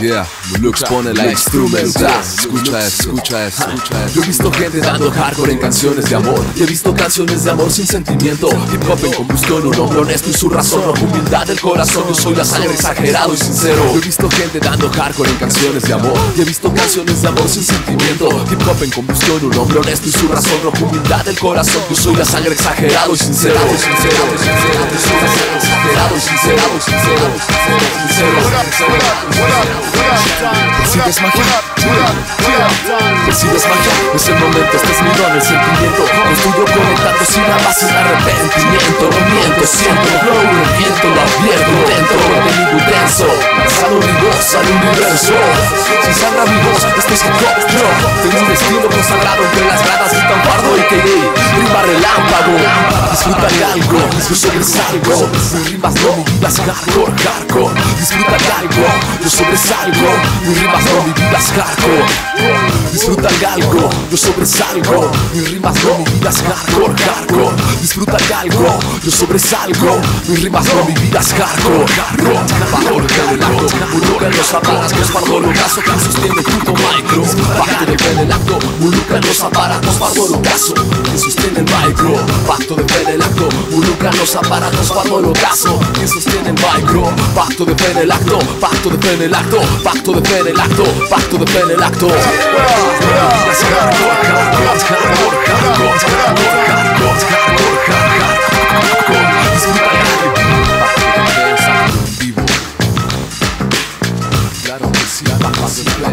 Yeah, Mulux pone la instrumental. Escucha escucha escucha. Yo he visto gente dando hardcore en canciones de amor. Y he visto canciones de amor sin sentimiento. Hip hop en combustión, un hombre honesto y su razón. No humildad del corazón, yo soy la sangre exagerado y sincero. Yo he visto gente dando hardcore en canciones de amor. Y he visto canciones de amor sin sentimiento. Hip hop en combustión, un hombre honesto y su razón. No humildad del corazón, yo soy la sangre exagerado y sincero. Sincero, sincero, yo soy la sangre exagerado y sincero, sincero, sincero, sincero. Percibes magia, percibes magia Es el momento, este es mi don, el sentimiento. Construyo conectando sin sin arrepentimiento. No miento, siento el flow, reviento, lo advierto Intento, contenido intenso Lanzado mi voz al universo. Si salga mi voz, este es hip hop, Tengo un estilo consagrado entre las Disfruta algo, eu sobressalgo Rimas não, vidas cargo, cargo Disfruta algo, eu sobressalgo Rimas não, vidas cargo Disfruta algo, eu sobressalgo Rimas não, vidas cargo, cargo Disfruta galgo, eu sobressalgo Rimas não, vidas cargo, cargo Valor galgo, por lugar nos zapatos Que es pardo lo caso que sostiene puto micro Benelacto Involucran los aparatos bajo el ocaso. Que sostienen Micro. Pacto de Benelacto Involucran los aparatos bajo el ocaso. Que sostienen Micro. Pacto de Pacto de Benelacto Pacto de Benelacto Pacto de Benelacto Pacto de Benelacto llegaron, la paz y la